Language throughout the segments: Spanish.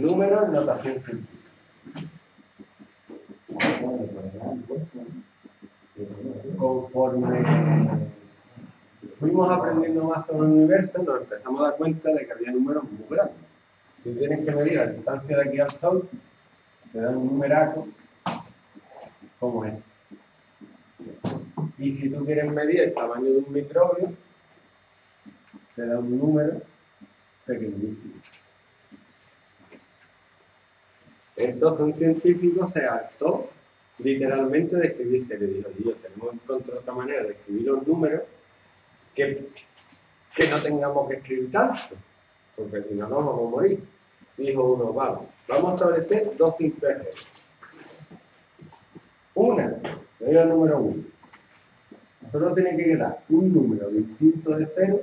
Números, notación científica. Conforme fuimos aprendiendo más sobre el universo, nos empezamos a dar cuenta de que había números muy grandes. Si tienes que medir la distancia de aquí al Sol, te da un numeraco como este. Y si tú quieres medir el tamaño de un microbio, te da un número pequeñísimo. Entonces un científico se hartó literalmente de escribirse. Le dijo, yo tenemos que encontrar otra manera de escribir los números que, que no tengamos que escribir tanto, porque si no nos vamos a morir. Dijo uno, vamos, vamos a establecer dos simples reglas. Una, regla número uno. Solo tiene que quedar un número distinto de cero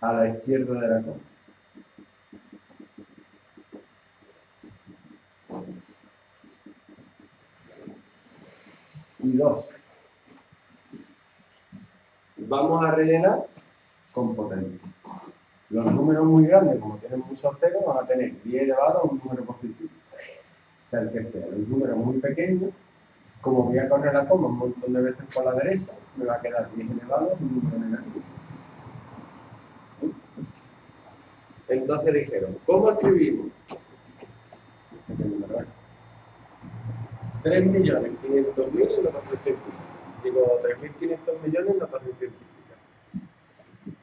a la izquierda de la coma. Y dos. Vamos a rellenar con potencia. Los números muy grandes, como tienen muchos ceros, van a tener 10 elevado a un número positivo. O sea, el que sea. Los números muy pequeños, como voy a correr la coma un montón de veces por la derecha, me va a quedar 10 elevado a un número negativo. Entonces dijeron, ¿cómo escribimos? 3.500.000 en notación científica. Digo, 3.500 millones en notación científica.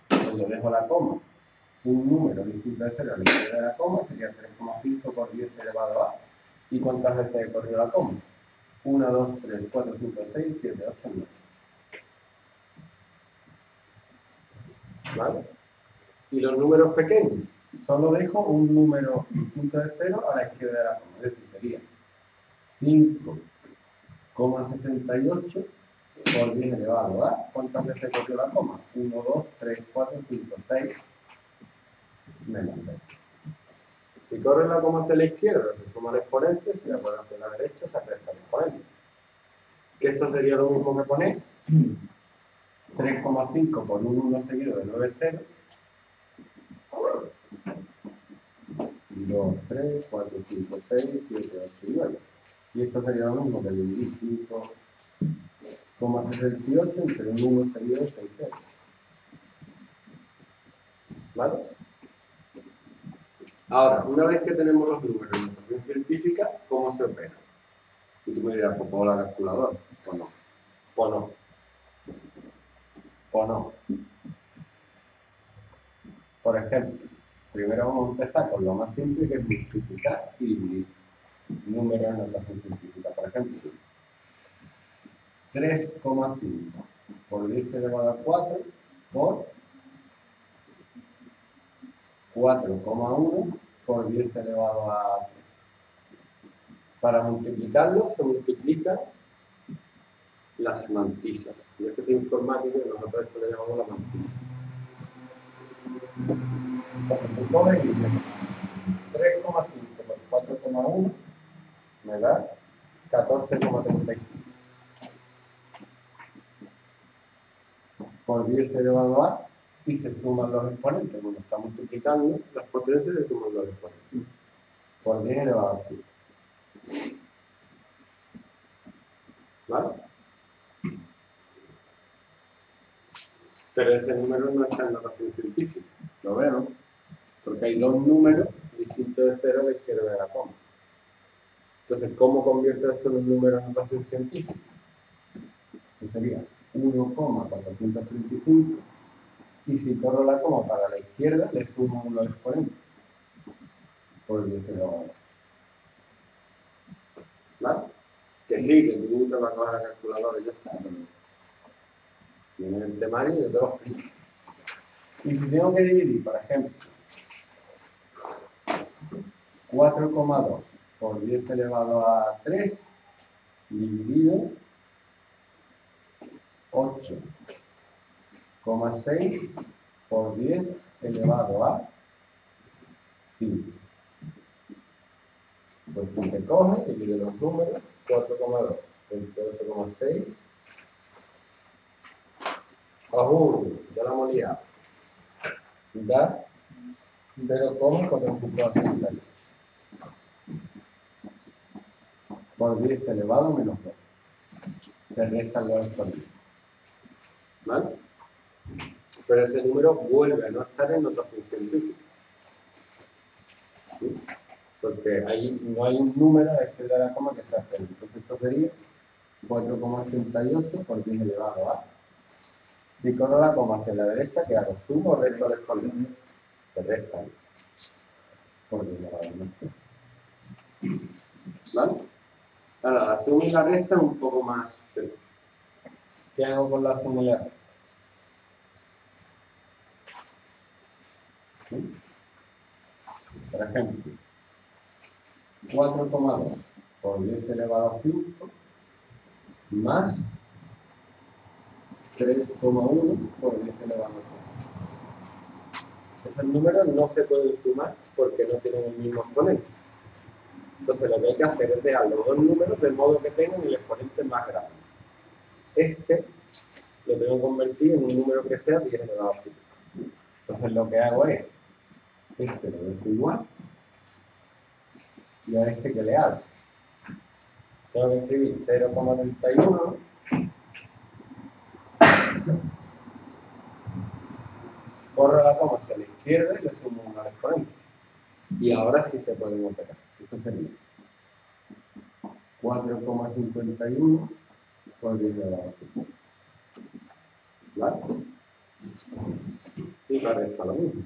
Cuando dejo la coma, un número distinto de 0 a la izquierda de la coma sería 3,5 por 10 elevado a. ¿Y cuántas veces he corrido la coma? 1, 2, 3, 4, 5, 6, 7, 8, 9. ¿Vale? Y los números pequeños, solo dejo un número distinto de 0 a la izquierda de la coma. Es decir, sería 5,68 por 10 elevado a. ¿Cuántas veces cogió la coma? 1, 2, 3, 4, 5, 6, menos 6. Si corres la coma hacia la izquierda, se suma el exponente, si la pones hacia la derecha, se resta el exponente. Que esto sería lo mismo que poner 3,5 por un 1 seguido de 9 ceros. 2, 3, 4, 5, 6, 7, 8 y 9. Y esto sería lo mismo que dividir 5,68 entre un 1 seguido de 6 ceros. ¿Vale? Ahora, una vez que tenemos los números en notación científica, ¿cómo se opera? Y tú me dirás, pues pongo la calculadora. Pues no. Pues no. Pues no. Por ejemplo, primero vamos a empezar con lo más simple que es multiplicar y. Números en notación científica. Por ejemplo, 3,5 por 10 elevado a 4 por 4,1 por 10 elevado a 3. Para multiplicarlo se multiplican las mantisas. Y esto es informático y nosotros esto le llamamos la mantisa. Entonces tú coges y dices 3,5 por 4,1 me da 14,35. Por 10 elevado a y se suman los exponentes. Cuando está multiplicando, las potencias se suman los exponentes. Por 10 elevado a 5. ¿Vale? Pero ese número no está en notación científica. Lo veo, Porque hay dos números distintos de 0 a la izquierda de la coma. Entonces, ¿cómo convierto esto en un número en notación científica? Que sería 1,435 y si corro la coma para la izquierda, le sumo uno exponente. Por 10 elevado ¿Vale? Que sí, que tú te vas a coger la calculadora y ya está. Tiene el temario y yo te lo explico. Y si tengo que dividir, por ejemplo, 4,2 por 10 elevado a 3 dividido 8,6 por 10 elevado a 5. Pues tú te coges, divide los números, 4,2 entre 8,6. ¡Ajú! Ya la liado. da 0,458 por 10 elevado menos 2. Se restan los exponentes. ¿Vale? Pero ese número vuelve a no estar en notación científica. ¿Sí? Porque no hay un número este de la coma que sea cero. Entonces esto sería 4,88 por 10 elevado a. Si corro la coma hacia la derecha, que hago sumo resto de exponentes. Se restan. Por 10 elevado a menos 2. ¿Vale? Ahora, la suma y la resta es un poco más. ¿Qué hago con la suma y la resta? Por ejemplo, 4,2 por 10 elevado a 5 más 3,1 por 10 elevado a 5. Esos números no se pueden sumar porque no tienen el mismo exponente. Entonces lo que hay que hacer es dejar los dos números de modo que tengan el exponente más grande. Este lo tengo que convertir en un número que sea 10 elevado a 5. Entonces lo que hago es, este lo dejo igual, y a este que le hago. Tengo que escribir 0,31 corro la coma hacia la izquierda y le sumo un exponente. Y ahora sí se pueden operar. 4,51 cuadrillas. Y la resta lo mismo.